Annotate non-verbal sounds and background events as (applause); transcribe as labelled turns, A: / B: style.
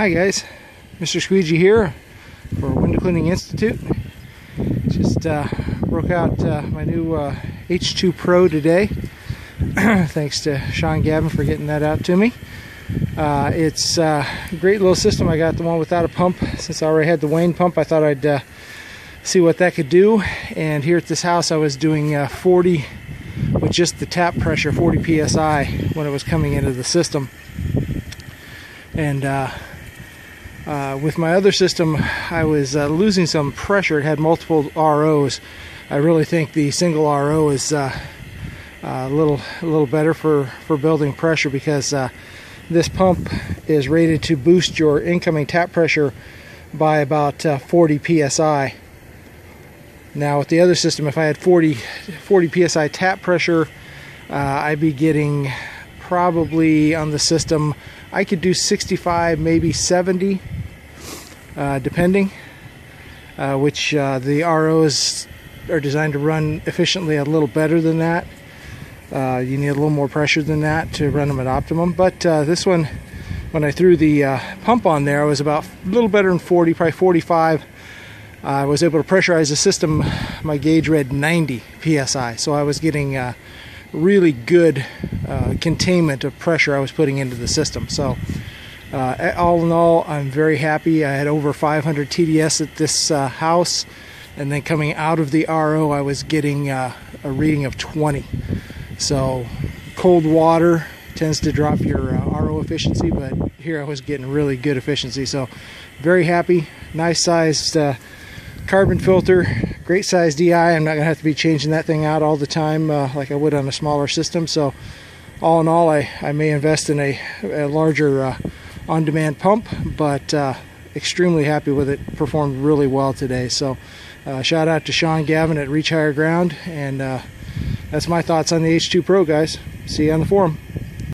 A: Hi guys, Mr. Squeegee here for Window Cleaning Institute. Just uh, broke out uh, my new uh, H2 Pro today. (clears throat) Thanks to Sean Gavin for getting that out to me. Uh, it's uh, a great little system. I got the one without a pump. Since I already had the Wayne pump, I thought I'd uh, see what that could do. And here at this house, I was doing 40 with just the tap pressure, 40 psi, when it was coming into the system. And uh, with my other system, I was uh, losing some pressure. It had multiple ROs. I really think the single RO is uh, a little a little better for for building pressure because uh, this pump is rated to boost your incoming tap pressure by about uh, 40 psi. Now with the other system, if I had 40 40 psi tap pressure, uh, I'd be getting probably on the system I could do 65, maybe 70 uh, depending, uh, which uh, the ROs are designed to run efficiently a little better than that. Uh, you need a little more pressure than that to run them at optimum. But uh, this one, when I threw the uh, pump on there, I was about a little better than 40, probably 45. I was able to pressurize the system. My gauge read 90 psi, so I was getting really good containment of pressure I was putting into the system. So uh, all in all, I'm very happy. I had over 500 TDS at this uh, house, and then coming out of the RO, I was getting uh, a reading of 20. So, cold water tends to drop your uh, RO efficiency, but here I was getting really good efficiency. So, very happy. Nice sized uh, carbon filter, great size DI. I'm not to have to be changing that thing out all the time uh, like I would on a smaller system. So, all in all, I, I may invest in a, a larger on-demand pump, but uh, extremely happy with it. Performed really well today. So uh, shout out to Sean Gavin at Reach Higher Ground, and uh, that's my thoughts on the H2 Pro, guys. See you on the forum.